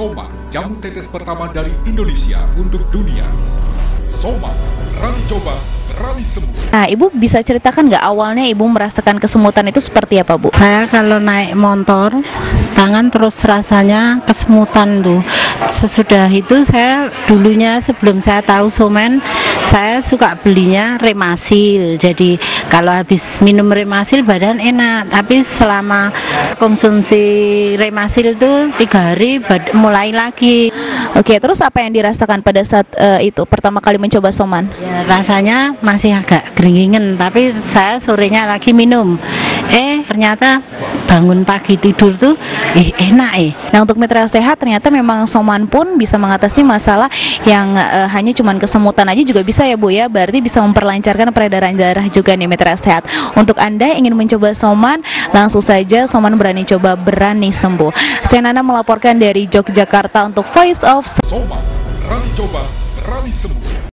Soma, jamu tetes pertama dari Indonesia untuk dunia. Soma, berani coba, berani sembuh. Nah, Ibu bisa ceritakan nggak awalnya Ibu merasakan kesemutan itu seperti apa, Bu? Saya kalau naik motor, tangan terus rasanya kesemutan tuh. Sesudah itu saya dulunya sebelum saya tahu somen, saya suka belinya remasil. Jadi kalau habis minum remasil badan enak. Tapi selama konsumsi remasil itu tiga hari mulai lagi. Oke, terus apa yang dirasakan pada saat eh, itu pertama kali mencoba soman? Ya, rasanya masih agak geringingen, tapi saya sorenya lagi minum. Eh ternyata bangun pagi tidur tuh, eh enak eh. Nah, untuk mitra sehat ternyata memang soman pun bisa mengatasi masalah yang eh, hanya cuman kesemutan aja juga bisa ya, Bu ya. Berarti bisa memperlancarkan peredaran darah juga nih mitra sehat. Untuk Anda ingin mencoba soman, langsung saja soman berani coba berani sembuh. Saya Nana melaporkan dari Yogyakarta untuk Voice of Soma, berani coba, berani sembuh.